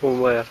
ほんまや。